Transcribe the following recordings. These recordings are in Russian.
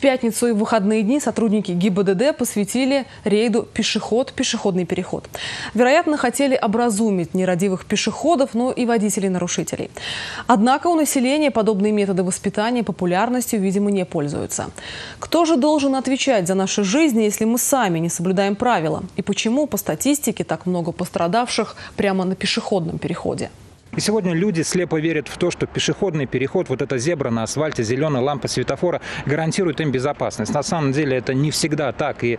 пятницу и в выходные дни сотрудники ГИБДД посвятили рейду «Пешеход. Пешеходный переход». Вероятно, хотели образумить нерадивых пешеходов, но и водителей-нарушителей. Однако у населения подобные методы воспитания популярностью, видимо, не пользуются. Кто же должен отвечать за наши жизни, если мы сами не соблюдаем правила? И почему по статистике так много пострадавших прямо на пешеходном переходе? И сегодня люди слепо верят в то, что пешеходный переход, вот эта зебра на асфальте, зеленая лампа светофора гарантирует им безопасность. На самом деле это не всегда так. И,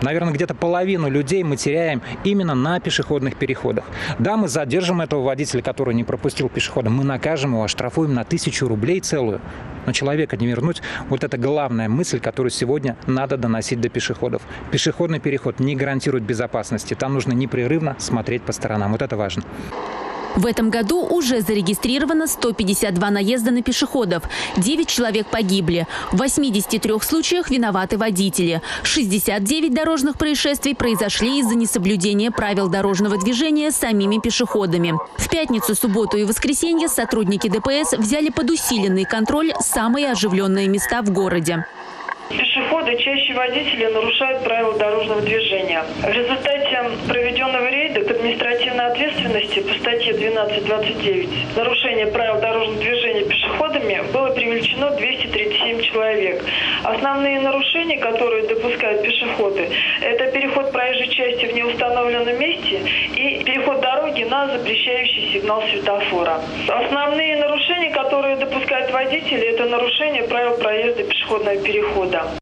наверное, где-то половину людей мы теряем именно на пешеходных переходах. Да, мы задержим этого водителя, который не пропустил пешехода. Мы накажем его, оштрафуем на тысячу рублей целую. Но человека не вернуть. Вот это главная мысль, которую сегодня надо доносить до пешеходов. Пешеходный переход не гарантирует безопасности. Там нужно непрерывно смотреть по сторонам. Вот это важно. В этом году уже зарегистрировано 152 наезда на пешеходов. 9 человек погибли. В 83 случаях виноваты водители. 69 дорожных происшествий произошли из-за несоблюдения правил дорожного движения самими пешеходами. В пятницу, субботу и воскресенье сотрудники ДПС взяли под усиленный контроль самые оживленные места в городе. Пешеходы чаще водители нарушают правила дорожного движения. В результате проведенного рейда к административной ответственности по статье 12.29 нарушение правил дорожного движения пешеходами было привлечено 237 человек. Основные нарушения, которые допускают пешеходы, это переход проезжей части в неустановленном месте и переход дороги на запрещающий сигнал светофора. Основные нарушения, которые допускают водители, это нарушение правил проезда пешеходного перехода.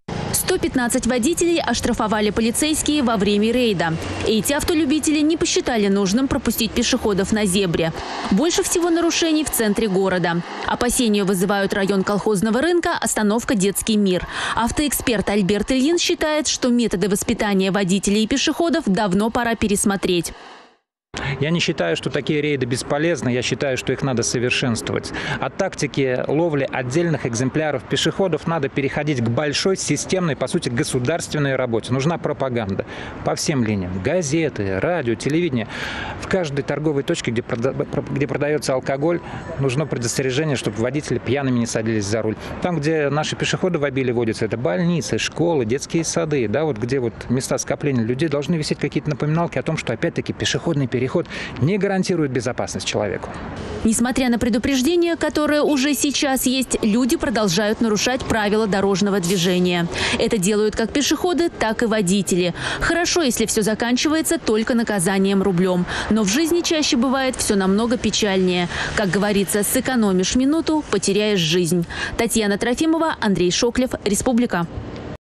115 водителей оштрафовали полицейские во время рейда. Эти автолюбители не посчитали нужным пропустить пешеходов на зебре. Больше всего нарушений в центре города. Опасения вызывают район колхозного рынка, остановка «Детский мир». Автоэксперт Альберт Ильин считает, что методы воспитания водителей и пешеходов давно пора пересмотреть. Я не считаю, что такие рейды бесполезны, я считаю, что их надо совершенствовать. От тактики ловли отдельных экземпляров пешеходов надо переходить к большой, системной, по сути, государственной работе. Нужна пропаганда по всем линиям. Газеты, радио, телевидение. В каждой торговой точке, где, прода где продается алкоголь, нужно предостережение, чтобы водители пьяными не садились за руль. Там, где наши пешеходы в обилии водятся, это больницы, школы, детские сады, да, вот где вот места скопления людей, должны висеть какие-то напоминалки о том, что опять-таки пешеходный переход переход не гарантирует безопасность человеку. Несмотря на предупреждения, которые уже сейчас есть, люди продолжают нарушать правила дорожного движения. Это делают как пешеходы, так и водители. Хорошо, если все заканчивается только наказанием рублем. Но в жизни чаще бывает все намного печальнее. Как говорится, сэкономишь минуту, потеряешь жизнь. Татьяна Трофимова, Андрей Шоклев, Республика.